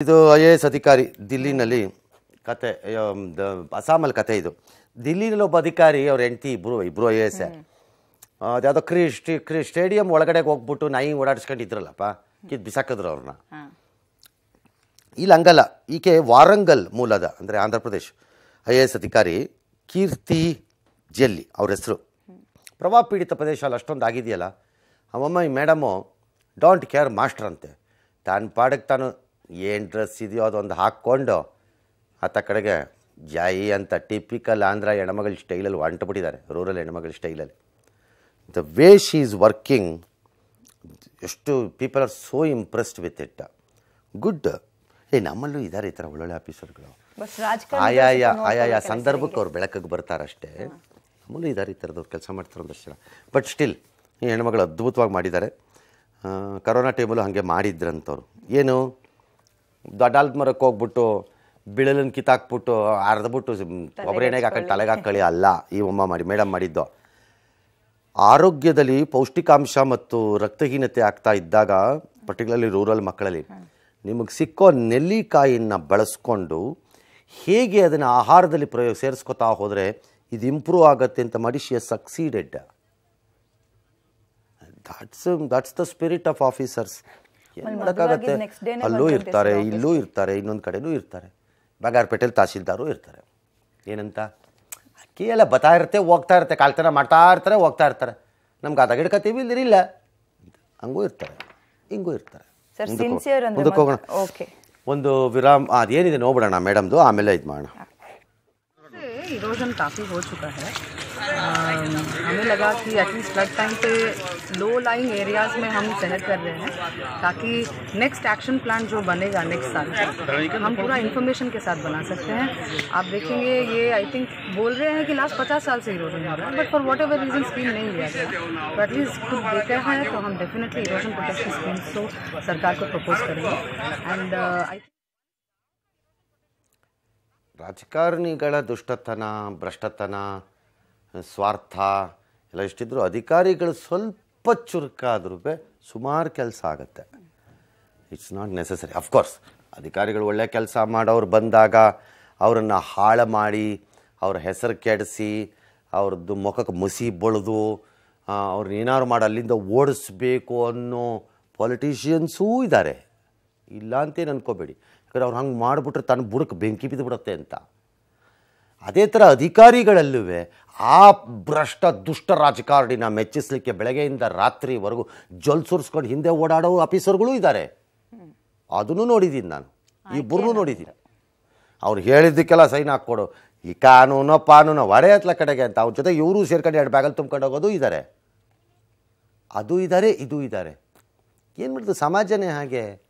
ಇದು I A S ಅಧಿಕಾರಿ ದಿಲ್ಲಿನಲ್ಲಿ ಕತೆ ಅಸ್ಸಾಮಲ್ಲಿ ಕತೆ ಇದು. ದಿಲ್ಲಿನಲ್ಲಿ ಒಬ್ಬ ಅಧಿಕಾರಿ ಅವ್ರ ಹೆಂಡತಿ ಇಬ್ರು ಇಬ್ರು ಐ ಎ. ಎಸ್ ಅದ್ಯಾವುದೋ ಕ್ರಿ ಸ್ಟಿ- ಕ್ರಿ ಸ್ಟೇಡಿಯಂ ಒಳಗಡೆ ಹೋಗ್ಬಿಟ್ಟು ನಾಯಿ ಓಡಾಡಿಸ್ಕೊಂಡಿದ್ರಲ್ಲಪ್ಪ ಕಿದ್ ಬಿಸಾಕಿದ್ರು ಅವ್ರನ್ನ. ಇಲ್ಲಿ ಹಂಗಲ್ಲ ಈಕೆ ವಾರಂಗಲ್ ಮೂಲದ ಅಂದರೆ Andhra Pradesh I A S ಅಧಿಕಾರಿ ಕೀರ್ತಿ ಜೆಲ್ಲಿ ಅವ್ರ ಹೆಸರು. ಪ್ರವಾಹ ಪೀಡಿತ ಪ್ರದೇಶ ಅಲ್ಲಿ ಅಷ್ಟೊಂದು ಆಗಿದೆಯಲ್ಲ. ಅವಮ್ಮ ಈ ಮೇಡಮು ಡೋಂಟ್ ಕೇರ್ ಮಾಸ್ಟರ್ ಅಂತೆ. ತಾನು ಪಾಡಕ್ಕೆ ತಾನು ಏನು ಡ್ರೆಸ್ ಇದೆಯೋ ಅದೊಂದು ಹಾಕ್ಕೊಂಡು ಆತ ಕಡೆಗೆ ಜಾಯಿ ಅಂತ ಟಿಪಿಕಲ್ ಆಂಧ್ರ ಹೆಣ್ಮಗಳ ಸ್ಟೈಲಲ್ಲಿ ಹೊಂಟುಬಿಟ್ಟಿದ್ದಾರೆ ರೂರಲ್ ಹೆಣ್ಮಗಳ ಸ್ಟೈಲಲ್ಲಿ the way she is working ಎಷ್ಟು people are so impressed with it good ಏ ನಮ್ಮಲ್ಲೂ ಇದ್ದಾರೆ ಈ ಥರ ಒಳ್ಳೊಳ್ಳೆ ಆಫೀಸರ್ಗಳು ಆಯಾಯ ಆಯಾಯ ಸಂದರ್ಭಕ್ಕೆ ಅವ್ರು ಬೆಳಕಿಗೆ ಬರ್ತಾರಷ್ಟೇ ನಮ್ಮಲ್ಲೂ ಇದ್ದಾರೆ ಈ ಥರದವ್ರು ಕೆಲಸ ಮಾಡ್ತಾರೆ ಒಂದಷ್ಟು ಜನ. ಬಟ್ ಸ್ಟಿಲ್ ಈ ಹೆಣ್ಮಗಳು ಅದ್ಭುತವಾಗಿ ಮಾಡಿದ್ದಾರೆ. ಕರೋನಾ ಟೈಮಲ್ಲೂ ಹಾಗೆ ಮಾಡಿದ್ರಂಥವ್ರು ಏನು? ದೊಡ್ಡಾಲ್ದ ಮರಕ್ಕೆ ಹೋಗ್ಬಿಟ್ಟು ಬಿಳಲನ್ನು ಕಿತ್ತಾಕ್ಬಿಟ್ಟು ಅರ್ದ್ಬಿಟ್ಟು ಕೊಬ್ಬರಿ ಎಣ್ಣೆಗೆ ಹಾಕೊಂಡು ತಲೆಗೆ ಹಾಕೊಳ್ಳಿ ಅಲ್ಲ ಈ ಅಮ್ಮ ಮಾಡಿ ಮೇಡಮ್ ಮಾಡಿದ್ದು. ಆರೋಗ್ಯದಲ್ಲಿ ಪೌಷ್ಟಿಕಾಂಶ ಮತ್ತು ರಕ್ತಹೀನತೆ ಆಗ್ತಾ ಇದ್ದಾಗ ಪರ್ಟಿಕ್ಯುಲರ್ಲಿ ರೂರಲ್ ಮಕ್ಕಳಲ್ಲಿ ನಿಮಗೆ ಸಿಕ್ಕೋ ನೆಲ್ಲಿಕಾಯಿನ ಬಳಸ್ಕೊಂಡು ಹೇಗೆ ಅದನ್ನು ಆಹಾರದಲ್ಲಿ ಪ್ರಯೋಗ ಸೇರಿಸ್ಕೊತಾ ಹೋದರೆ ಇದು ಇಂಪ್ರೂವ್ ಆಗುತ್ತೆ ಅಂತ ಮಾಡಿ she succeeded that's that's the spirit of officers ಏನು ಮಾಡೋಕ್ಕಾಗತ್ತೆ ಅಲ್ಲೂ ಇರ್ತಾರೆ ಇಲ್ಲೂ ಇರ್ತಾರೆ ಇನ್ನೊಂದು ಕಡೆನೂ ಇರ್ತಾರೆ. ಬಗಾರ್ಪೇಟೆಲಿ ತಹಸೀಲ್ದಾರು ಇರ್ತಾರೆ. ಏನಂತ? ಅಕ್ಕಿ ಎಲ್ಲ ಬತ್ತಾ ಇರುತ್ತೆ ಹೋಗ್ತಾ ಇರುತ್ತೆ ಕಾಲ್ತನ ಮಾಡ್ತಾ ಇರ್ತಾರೆ ಹೋಗ್ತಾ ಇರ್ತಾರೆ. ನಮ್ಗೆ ಅದ ಗಿಡಕತ್ತೀವಿ ಇಲ್ದಿರಿಲ್ಲ ಹಂಗೂ ಇರ್ತಾರೆ ಹಿಂಗೂ ಇರ್ತಾರೆ. ಸರ್ ಮುಂದಕ್ಕೆ ಸಿನ್ಸಿಯರ್ ಅಂದ್ರೆ ಮುಂದಕ್ಕೆ ಹೋಗೋಣ. ಓಕೆ ಒಂದು ವಿರಾಮ ಅದೇನಿದೆ ನೋಡ್ಬಿಡೋಣ ಮೇಡಮ್ದು ಆಮೇಲೆ ಇದು ಮಾಡೋಣ. इरोजन काफ़ी हो चुका है अम, हमें लगा कि एटलीस्ट फ्लड टाइम पे लो लाइंग एरियाज में हम सेलेक्ट कर रहे हैं ताकि नेक्स्ट एक्शन प्लान जो बनेगा नेक्स्ट साल का हम पूरा इन्फॉर्मेशन के साथ बना सकते हैं आप देखेंगे ये आई थिंक बोल रहे हैं कि लास्ट पचास साल से इरोजन हो रहा है but for whatever reason scheme नहीं लिया गया तो एटलीस्ट खुद देखा है तो हम डेफिनेटली इरोजन प्रोटेक्शन स्कीम्स को सरकार को प्रपोज करेंगे एंड आई ರಾಜಕಾರಣಿಗಳ ದುಷ್ಟತನ ಭ್ರಷ್ಟತನ ಸ್ವಾರ್ಥ ಎಲ್ಲ ಎಷ್ಟಿದ್ರು ಅಧಿಕಾರಿಗಳು ಸ್ವಲ್ಪ ಚುರುಕಾದ್ರೂ ಸುಮಾರು ಕೆಲಸ ಆಗುತ್ತೆ. ಇಟ್ಸ್ ನಾಟ್ ನೆಸಸರಿ ಅಫ್ಕೋರ್ಸ್ ಅಧಿಕಾರಿಗಳು ಒಳ್ಳೆ ಕೆಲಸ ಮಾಡೋರು ಬಂದಾಗ ಅವರನ್ನು ಹಾಳು ಮಾಡಿ, ಅವ್ರ ಹೆಸರು ಕೆಡಿಸಿ, ಅವ್ರದ್ದು ಮುಖಕ್ಕೆ ಮುಸಿ ಬಳಿದು ಅವ್ರನ್ನ ಏನಾದ್ರು ಮಾಡಿ ಅಲ್ಲಿಂದ ಓಡಿಸ್ಬೇಕು ಅನ್ನೋ ಪೊಲಿಟಿಷಿಯನ್ಸೂ ಇದ್ದಾರೆ ಇಲ್ಲ ಅಂತೇನು ಅನ್ಕೋಬೇಡಿ. ಯಾಕಂದ್ರೆ ಅವ್ರು ಹಂಗೆ ಮಾಡಿಬಿಟ್ರೆ ತನ್ನ ಬುಡಕ್ಕೆ ಬೆಂಕಿ ಬಿದ್ದು ಬಿಡುತ್ತೆ ಅಂತ. ಅದೇ ಥರ ಅಧಿಕಾರಿಗಳಲ್ಲೂ ಆ ಭ್ರಷ್ಟ ದುಷ್ಟ ರಾಜಕಾರಣಿನ ಮೆಚ್ಚಿಸ್ಲಿಕ್ಕೆ ಬೆಳಗ್ಗೆಯಿಂದ ರಾತ್ರಿವರೆಗೂ ಜೊಲ್ ಸುರಿಸ್ಕೊಂಡು ಹಿಂದೆ ಓಡಾಡೋ ಆಫೀಸರ್ಗಳು ಇದ್ದಾರೆ. ಅದನ್ನು ನೋಡಿದ್ದೀನಿ ನಾನು. ಇಬ್ಬರನ್ನೂ ನೋಡಿದ್ದೀನಿ. ಅವ್ರು ಹೇಳಿದ್ದಕ್ಕೆಲ್ಲ ಸೈನ್ ಹಾಕ್ಕೊಡು. ಈ ಕಾನೂನು ಪಾನೂನು ಹೊರೆ ಹತ್ಲ ಕಡೆಗೆ ಅಂತ ಅವ್ರ ಜೊತೆ ಇವರು ಸೇರ್ಕೊಂಡು ಎರಡು ಬ್ಯಾಗಲ್ಲಿ ತುಂಬ್ಕೊಂಡು ಹೋಗೋದು ಇದ್ದಾರೆ ಅದು ಇದ್ದಾರೆ ಇದು ಇದ್ದಾರೆ ಏನು ಮಾಡಿದ್ರು ಸಮಾಜನೇ ಹಾಗೆ?